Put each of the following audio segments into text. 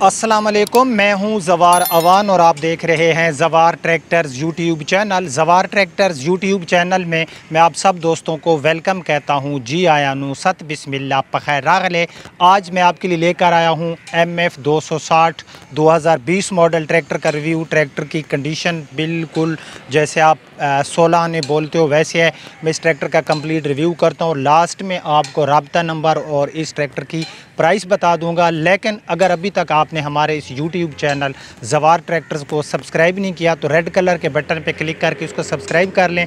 वालेकुम मैं हूँ जवार अवान और आप देख रहे हैं Jawar tractors YouTube channel. Jawar tractors YouTube channel में मैं आप सब दोस्तों को वेलकम कहता हूँ। जी आया नू सत बिस्मिल्लाह पखैर रागले। आज मैं आपके लिए लेकर आया हूँ एम एफ़ दो सौ साठ दो हज़ार बीस मॉडल ट्रैक्टर का रिव्यू ट्रैक्टर की कंडीशन बिल्कुल जैसे आप सोलह ने बोलते हो, वैसे है। मैं इस ट्रैक्टर का कंप्लीट रिव्यू करता हूँ। लास्ट में आपको रबता नंबर और इस ट्रैक्टर की प्राइस बता दूँगा। लेकिन अगर अभी तक आपने हमारे इस यूट्यूब चैनल जवार ट्रैक्टर्स को सब्सक्राइब नहीं किया तो रेड कलर के बटन पर क्लिक करके उसको सब्सक्राइब कर लें।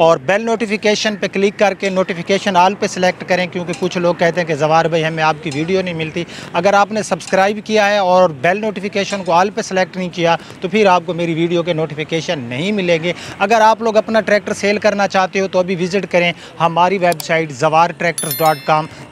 और बेल नोटिफिकेशन पे क्लिक करके नोटिफिकेशन आल पे सिलेक्ट करें, क्योंकि कुछ लोग कहते हैं कि जवार भाई, हमें आपकी वीडियो नहीं मिलती। अगर आपने सब्सक्राइब किया है और बेल नोटिफिकेशन को आल पे सेलेक्ट नहीं किया तो फिर आपको मेरी वीडियो के नोटिफिकेशन नहीं मिलेंगे। अगर आप लोग अपना ट्रैक्टर सेल करना चाहते हो तो अभी विज़िट करें हमारी वेबसाइट जवार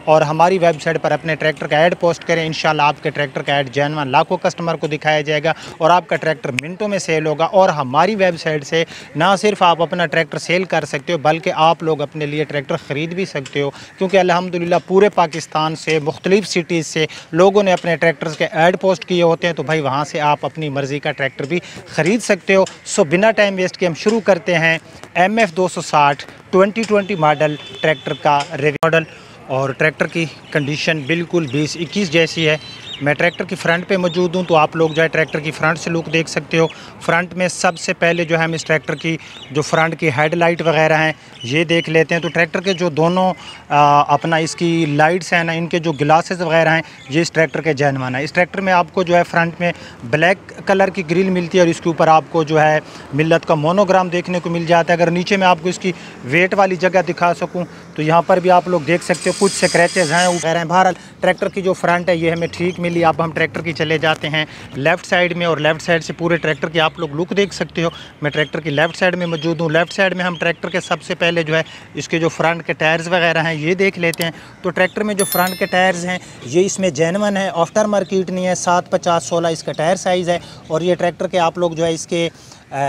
और हमारी वेबसाइट पर अपने ट्रैक्टर का ऐड पोस्ट करें। इन आपके ट्रैक्टर का ऐड जैनवन लाखों कस्टमर को दिखाया जाएगा और आपका ट्रैक्टर मिनटों में सेल होगा। और हमारी वेबसाइट से ना सिर्फ़ आप अपना ट्रैक्टर सेल कर सकते हो, बल्कि आप लोग अपने लिए ट्रैक्टर ख़रीद भी सकते हो। क्योंकि अलहमदिल्ला पूरे पाकिस्तान से, मुख्तलिफ़ सिटीज़ से लोगों ने अपने ट्रैक्टर्स के ऐड पोस्ट किए होते हैं तो भाई वहाँ से आप अपनी मर्ज़ी का ट्रैक्टर भी ख़रीद सकते हो। सो बिना टाइम वेस्ट के हम शुरू करते हैं एम एफ़ दो सौ साठ ट्वेंटी ट्वेंटी मॉडल ट्रैक्टर का रिव्यू मॉडल और ट्रैक्टर की कंडीशन बिल्कुल बीस इक्कीस जैसी है। मैं ट्रैक्टर की फ्रंट पे मौजूद हूँ तो आप लोग जो है ट्रैक्टर की फ्रंट से लुक देख सकते हो। फ्रंट में सबसे पहले जो है हम इस ट्रैक्टर की जो फ्रंट की हेडलाइट वगैरह हैं ये देख लेते हैं। तो ट्रैक्टर के जो दोनों आ, अपना इसकी लाइट्स हैं ना इनके जो ग्लासेस वगैरह हैं ये इस ट्रैक्टर के जैनवान है। इस ट्रैक्टर में आपको जो है फ्रंट में ब्लैक कलर की ग्रिल मिलती है और इसके ऊपर आपको जो है मिलत का मोनोग्राम देखने को मिल जाता है। अगर नीचे में आपको इसकी वेट वाली जगह दिखा सकूँ तो यहाँ पर भी आप लोग देख सकते हो कुछ स्क्रैचेज़ हैं वगैरह हैं बहरहाल ट्रैक्टर की जो फ्रंट है, ये हमें ठीक मिली। अब हम ट्रैक्टर की चले जाते हैं लेफ़्ट साइड में और लेफ़्ट साइड से पूरे ट्रैक्टर की आप लोग लुक देख सकते हो। मैं ट्रैक्टर की लेफ़्ट साइड में मौजूद हूँ। लेफ़्ट साइड में हम ट्रैक्टर के सबसे पहले जो है, इसके जो फ्रंट के टायर्स वगैरह हैं, ये देख लेते हैं। तो ट्रैक्टर में जो फ्रंट के टायर्स हैं, ये इसमें जैनवन है आफ्टर मार्केट नहीं है, सात, पचास, सोलह इसका टायर साइज़ है और ये ट्रैक्टर के आप लोग जो है, इसके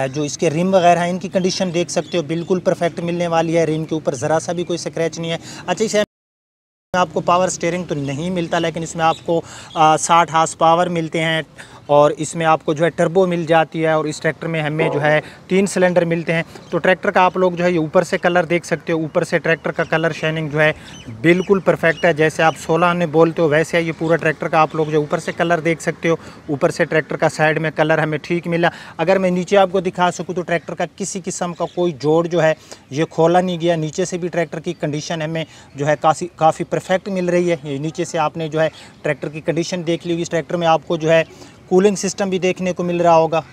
जो इसके रिम वगैरह हैं, इनकी कंडीशन देख सकते हो। बिल्कुल परफेक्ट मिलने वाली है, रिम के ऊपर ज़रा सा भी कोई स्क्रैच नहीं है। अच्छा इसे आपको पावर स्टेयरिंग तो नहीं मिलता लेकिन इसमें आपको साठ हार्स पावर मिलते हैं और इसमें आपको जो है टर्बो मिल जाती है और इस ट्रैक्टर में हमें जो है तीन सिलेंडर मिलते हैं। तो ट्रैक्टर का आप लोग जो है ये ऊपर से कलर देख सकते हो, ऊपर से ट्रैक्टर का कलर शाइनिंग जो है बिल्कुल परफेक्ट है। जैसे आप सोलह में बोलते हो, वैसे है ये पूरा ट्रैक्टर का आप लोग जो ऊपर से कलर देख सकते हो। ऊपर से ट्रैक्टर का साइड में कलर हमें ठीक मिला। अगर मैं नीचे आपको दिखा सकूँ तो ट्रैक्टर का किसी किस्म का कोई जोड़ जो है ये खोला नहीं गया। नीचे से भी ट्रैक्टर की कंडीशन हमें जो है काफ़ी काफ़ी परफेक्ट मिल रही है। ये नीचे से आपने जो है ट्रैक्टर की कंडीशन देख ली इस ट्रैक्टर में आपको जो है कूलिंग सिस्टम भी देखने को मिल रहा होगा।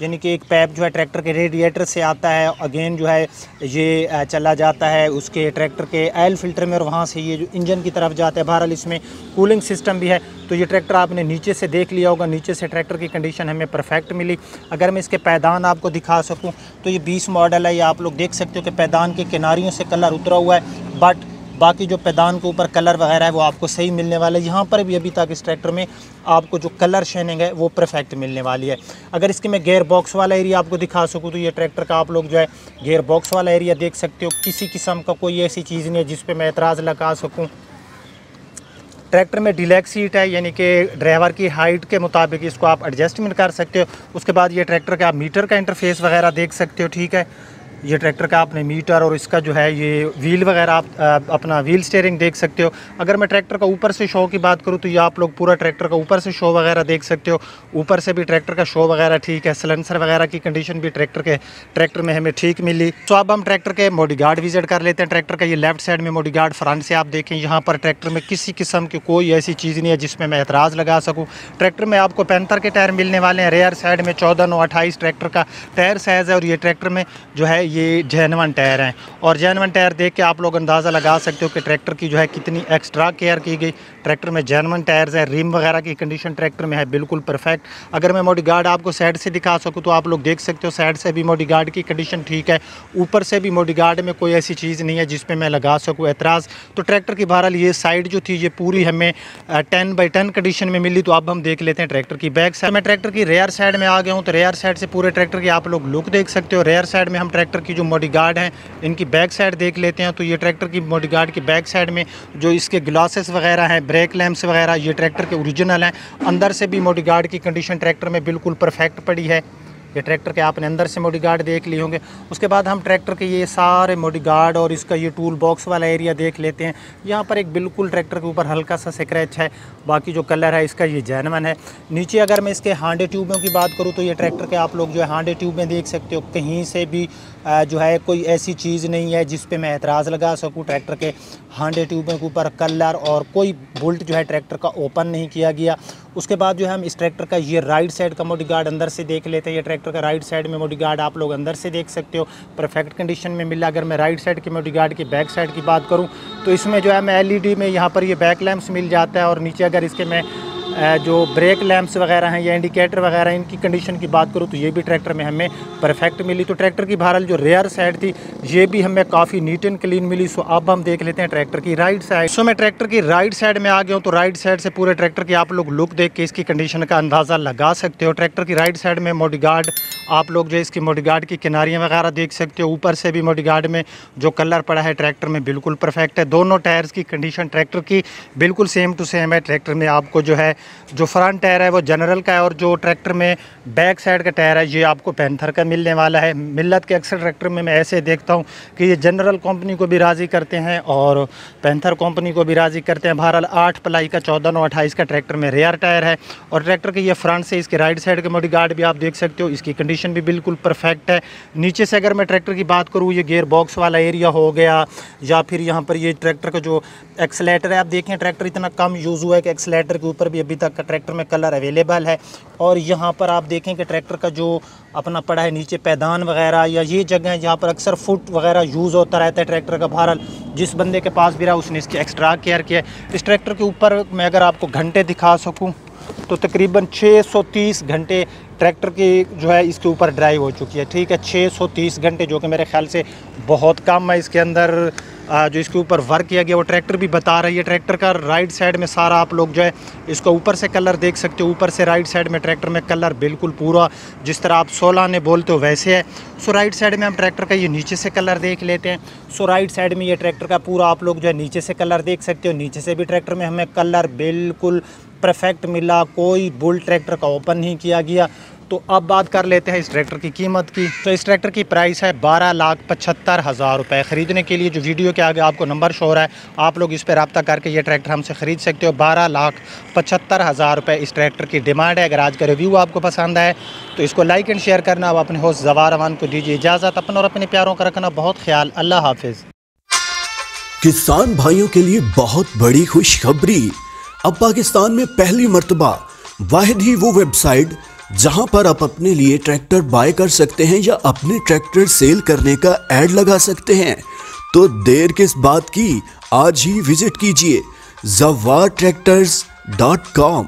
यानी कि एक पैप जो है ट्रैक्टर के रेडिएटर से आता है, अगेन जो है ये चला जाता है उसके ट्रैक्टर के ऑयल फ़िल्टर में और वहाँ से ये जो इंजन की तरफ़ जाता है। बहरहाल इसमें कूलिंग सिस्टम भी है। तो ये ट्रैक्टर आपने नीचे से देख लिया होगा, नीचे से ट्रैक्टर की कंडीशन हमें परफेक्ट मिली। अगर मैं इसके पैदान आपको दिखा सकूँ तो ये बीस मॉडल है। ये आप लोग देख सकते हो कि पैदान के किनारियों से कलर उतरा हुआ है, बट बाकी जो पैदान के ऊपर कलर वगैरह है, वो आपको सही मिलने वाला है। यहाँ पर भी अभी तक इस ट्रैक्टर में आपको जो कलर शेनिंग है, वो परफेक्ट मिलने वाली है। अगर इसके मैं गेयर बॉक्स वाला एरिया आपको दिखा सकूँ तो ये ट्रैक्टर का आप लोग जो है गेयर बॉक्स वाला एरिया देख सकते हो। किसी किस्म का कोई ऐसी चीज़ नहीं है जिस पर मैं एतराज़ लगा सकूँ। ट्रैक्टर में डिलेक्स सीट है, यानी कि ड्राइवर की हाइट के मुताबिक इसको आप एडजस्टमेंट कर सकते हो। उसके बाद ये ट्रैक्टर का आप मीटर का इंटरफेस वगैरह देख सकते हो, ठीक है? ये ट्रैक्टर का आपने मीटर और इसका जो है ये व्हील वगैरह आप अपना व्हील स्टेयरिंग देख सकते हो। अगर मैं ट्रैक्टर का ऊपर से शो की बात करूँ तो ये आप लोग पूरा ट्रैक्टर का ऊपर से शो वगैरह देख सकते हो। ऊपर से भी ट्रैक्टर का शो वगैरह ठीक है, सलेंसर वगैरह की कंडीशन भी ट्रैक्टर के, ट्रैक्टर में हमें ठीक मिली। तो अब हम ट्रैक्टर के मोडी गार्ड विज़िट कर लेते हैं। ट्रैक्टर का ये लेफ़्ट साइड में मोडी गार्ड फ्रंट से आप देखें, यहाँ पर ट्रैक्टर में किसी किस्म की कोई ऐसी चीज़ नहीं है जिसमें मैं एतराज़ लगा सकूँ। ट्रैक्टर में आपको पैंतर के टायर मिलने वाले हैं। रेयर साइड में चौदह नौ अट्ठाईस ट्रैक्टर का टायर साइज़ है और ये ट्रैक्टर में जो है ये जैनवन टायर हैं। और जैनवन टायर देख के आप लोग अंदाज़ा लगा सकते हो कि ट्रैक्टर की जो है कितनी एक्स्ट्रा केयर की गई। ट्रैक्टर में जैनवन टायर्स हैं, रिम वगैरह की कंडीशन ट्रैक्टर में है, बिल्कुल परफेक्ट अगर मैं मोडी गार्ड आपको साइड से दिखा सकूँ तो आप लोग देख सकते हो साइड से भी मोडी गार्ड की कंडीशन ठीक है। ऊपर से भी मोडी गार्ड में कोई ऐसी चीज़ नहीं है जिसपे मैं लगा सकूँ एतराज़ तो ट्रैक्टर की बहरहाल ये साइड जो थी, ये पूरी हमें टेन बाई टेन कंडीशन में मिली तो अब हम देख लेते हैं ट्रैक्टर की बैक साइड मैं ट्रैक्टर की रेयर साइड में आ गया हूँ तो रेयर साइड से पूरे ट्रैक्टर की आप लोग लुक देख सकते हो। रेयर साइड में हम ट्रैक्टर ट्रैक्टर की जो मोडी गार्ड है, इनकी बैक साइड देख लेते हैं। तो ये ट्रैक्टर की मोडी गार्ड की बैक साइड में जो इसके ग्लासेस वगैरह हैं, ब्रेक लैम्प्स वगैरह, ये ट्रैक्टर के ओरिजिनल हैं। अंदर से भी मोडी गार्ड की कंडीशन ट्रैक्टर में बिल्कुल परफेक्ट पड़ी है। ये ट्रैक्टर के आपने अंदर से मोडी गार्ड देख लिए होंगे। उसके बाद हम ट्रैक्टर के ये सारे मोडी गार्ड और इसका ये टूल बॉक्स वाला एरिया देख लेते हैं। यहाँ पर एक बिल्कुल ट्रैक्टर के ऊपर हल्का सा स्क्रैच है। बाकी जो कलर है, इसका ये जैनवन है। नीचे अगर मैं इसके हांडे ट्यूबों की बात करूँ तो ये ट्रैक्टर के आप लोग जो है हांडे ट्यूबें देख सकते हो। कहीं से भी जो है कोई ऐसी चीज़ नहीं है जिस पे मैं एतराज़ लगा सकूँ ट्रैक्टर के हांडे ट्यूबों के ऊपर। कलर और कोई बुल्ट जो है ट्रैक्टर का ओपन नहीं किया गया। उसके बाद जो है हम इस ट्रैक्टर का ये राइट साइड का मोडी गार्ड अंदर से देख लेते हैं। ये ट्रैक्टर का राइट साइड में मोडी गार्ड आप लोग अंदर से देख सकते हो। परफेक्ट कंडीशन में मिला। अगर मैं राइट साइड के मोडी गार्ड की बैक साइड की बात करूँ तो इसमें जो है मैं एलईडी में यहाँ पर ये बैक लैम्प्स मिल जाता है और नीचे अगर इसके मैं जो ब्रेक लैंप्स वगैरह हैं या इंडिकेटर वगैरह इनकी कंडीशन की बात करूँ तो ये भी ट्रैक्टर में हमें परफेक्ट मिली। तो ट्रैक्टर की बहरहाल जो रेयर साइड थी, ये भी हमें काफ़ी नीट एंड क्लीन मिली। सो अब हम देख लेते हैं ट्रैक्टर की राइट साइड सो मैं ट्रैक्टर की राइट साइड में आ गया हूँ तो राइट साइड से पूरे ट्रैक्टर की आप लोग लुक देख के इसकी कंडीशन का अंदाज़ा लगा सकते हो। ट्रैक्टर की राइट साइड में मोडिगार्ड आप लोग जो इसकी मोडिगार्ड की किनारियाँ वगैरह देख सकते हो। ऊपर से भी मोडिगार्ड में जो कलर पड़ा है ट्रैक्टर में बिल्कुल परफेक्ट है। दोनों टायर्स की कंडीशन ट्रैक्टर की बिल्कुल सेम टू सेम है। ट्रैक्टर में आपको जो है जो फ्रंट टायर है वो जनरल का है और जो ट्रैक्टर में बैक साइड का टायर है, ये आपको पैंथर का मिलने वाला है। मिलत के अक्सर ट्रैक्टर में मैं ऐसे देखता हूँ कि ये जनरल कंपनी को भी राज़ी करते हैं और पैंथर कंपनी को भी राज़ी करते हैं। बहरहाल, आठ पलाई का, चौदह नौ अट्ठाईस का ट्रैक्टर में रेयर टायर है और ट्रैक्टर के ये फ्रंट से इसके राइट साइड के मोडी गार्ड भी आप देख सकते हो। इसकी कंडीशन भी बिल्कुल परफेक्ट है। नीचे से अगर मैं ट्रैक्टर की बात करूँ, ये गेयर बॉक्स वाला एरिया हो गया या फिर यहाँ पर ये ट्रैक्टर का जो एक्सलेटर है, आप देखें ट्रैक्टर इतना कम यूज़ हुआ है कि एक्सलेटर के ऊपर भी अभी तक ट्रैक्टर में कलर अवेलेबल है। और यहाँ पर आप देखें कि ट्रैक्टर का जो अपना पड़ा है नीचे पैदान वगैरह या ये जगह है, जहाँ पर अक्सर फुट वगैरह यूज़ होता रहता है ट्रैक्टर का भारत जिस बंदे के पास भी रहा, उसने इसकी एक्स्ट्रा केयर किया इस ट्रैक्टर के ऊपर मैं अगर आपको घंटे दिखा सकूँ तो तकरीबन 630 घंटे ट्रैक्टर की जो है इसके ऊपर ड्राइव हो चुकी है। ठीक है 630 घंटे जो कि मेरे ख्याल से बहुत कम है इसके अंदर जो इसके ऊपर वर्क किया गया, वो ट्रैक्टर भी बता रही है। ट्रैक्टर का राइट साइड में सारा आप लोग जो है इसको ऊपर से कलर देख सकते हो। ऊपर से राइट साइड में ट्रैक्टर में कलर बिल्कुल पूरा, जिस तरह आप सोलह ने बोलते हो वैसे है। सो राइट साइड में हम ट्रैक्टर का ये नीचे से कलर देख लेते हैं। सो राइट साइड में ये ट्रैक्टर का पूरा आप लोग जो है नीचे से कलर देख सकते हो। नीचे से भी ट्रैक्टर में हमें कलर बिल्कुल परफेक्ट मिला, कोई बुल ट्रैक्टर का ओपन नहीं किया गया। तो अब बात कर लेते हैं इस ट्रैक्टर की कीमत की। तो इस ट्रैक्टर की प्राइस है बारह लाख पचहत्तर हज़ार रुपये ख़रीदने के लिए। जो वीडियो के आगे आपको नंबर शो रहा है, आप लोग इस पर रबता करके ये ट्रैक्टर हमसे ख़रीद सकते हो। बारह लाख पचहत्तर हज़ार रुपये इस ट्रैक्टर की डिमांड है। अगर आज का रिव्यू आपको पसंद आए तो इसको लाइक एंड शेयर करना। आप अपने होस्ट जवार को दीजिए इजाज़त। अपने और अपने प्यारों का रखना बहुत ख्याल। अल्लाह हाफिज़। किसान भाइयों के लिए बहुत बड़ी खुशखबरी। अब पाकिस्तान में पहली मरतबा। वाहिद ही वो वेबसाइट जहाँ पर आप अपने लिए ट्रैक्टर बाय कर सकते हैं या अपने ट्रैक्टर सेल करने का एड लगा सकते हैं। तो देर किस बात की? आज ही विज़िट कीजिए जवार ट्रैक्टर्स डॉट कॉम।